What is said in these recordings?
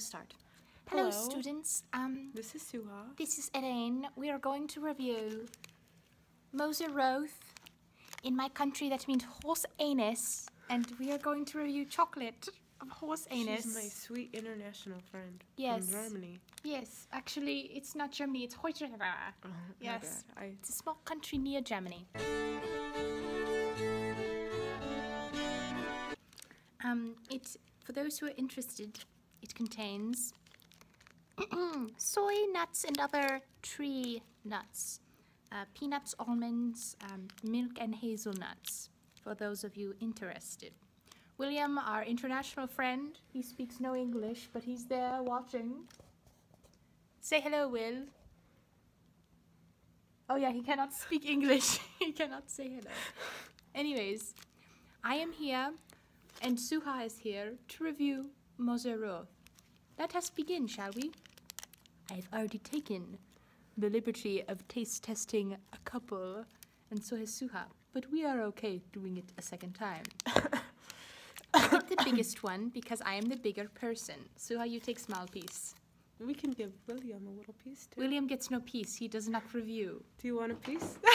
start. Hello, Hello. students. Um, This is Suha. this is Elaine. We are going to review Moser Roth. In my country, that means horse anus, and we are going to review chocolate of horse anus. She's my sweet international friend Yes. from Germany. Yes, actually, it's not Germany. It's Heute. Oh, Yes. I It's a small country near Germany. Um, it for those who are interested, it contains soy nuts and other tree nuts, uh, peanuts, almonds, um, milk, and hazelnuts. For those of you interested, William, our international friend, he speaks no English, but he's there watching. Say hello, Will. Oh yeah, he cannot speak English. he cannot say hello. Anyways, I am here, and Suha is here to review Moser Let us begin, shall we? I've already taken the liberty of taste testing a couple, and so has Suha. But we are okay doing it a second time. I get the biggest one because I am the bigger person. Suha, you take small piece. we can give William a little piece too. William gets no piece. He does not review. Do you want a piece?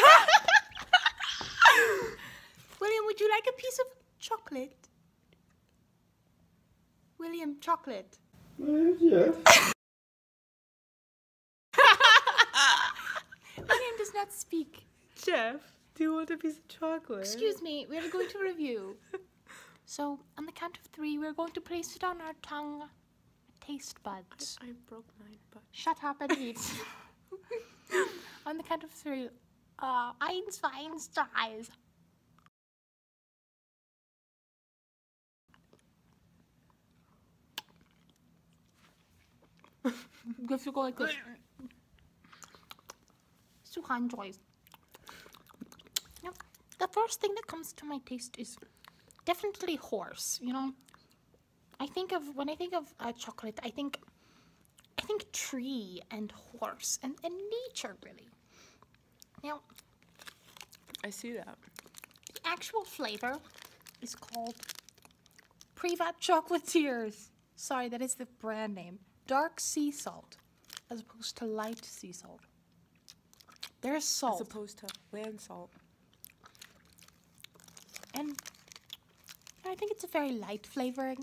William, would you like a piece of chocolate? William, chocolate. William does not speak. Jeff, do you want a piece of chocolate? Excuse me, we're going to review. So, on the count of three, we're going to place it on our tongue. Taste buds. I broke mine, but Shut up and eat. on the count of three. Uh, eins, zwei, If you go like this. Suha enjoys. Now, the first thing that comes to my taste is definitely horse. You know, I think of when I think of uh, chocolate, I think I think tree and horse and, and nature really. Now, I see that. the actual flavor is called Privat Chocolatiers. Sorry, that is the brand name. Dark sea salt, as opposed to light sea salt. There's salt. As opposed to land salt. and I think it's a very light flavoring.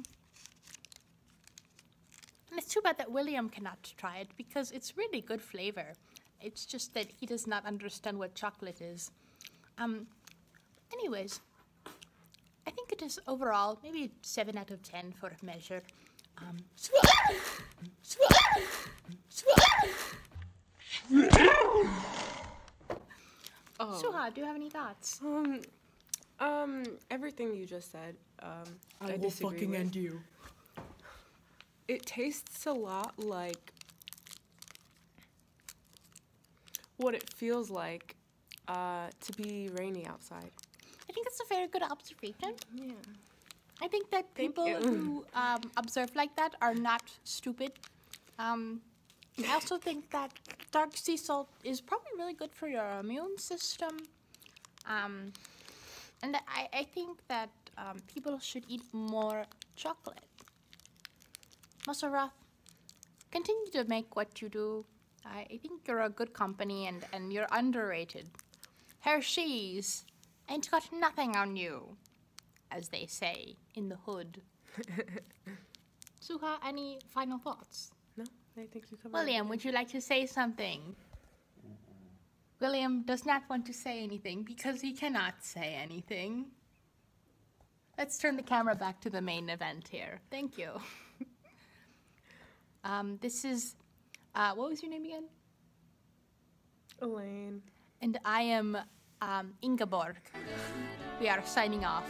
And it's too bad that William cannot try it because it's really good flavor. It's just that he does not understand what chocolate is. Um, anyways, I think it is overall maybe seven out of ten for measure. Um, Oh. Suha, do you have any thoughts? Um, um, everything you just said, um, I, disagree with. you. It tastes a lot like what it feels like uh, to be rainy outside. I think that's a very good observation. Yeah. I think that people who um, observe like that are not stupid. Um, I also think that dark sea salt is probably really good for your immune system. Um, and I, I think that um, people should eat more chocolate. Moser Roth, continue to make what you do. I, I think you're a good company and, and you're underrated. Hershey's ain't got nothing on you as they say in the hood. Suha, any final thoughts? No, I think you covered. William, would you like to say something? William does not want to say anything because he cannot say anything. Let's turn the camera back to the main event here. Thank you. um, this is, uh, what was your name again? Elaine. And I am um, Ingeborg. We are signing off.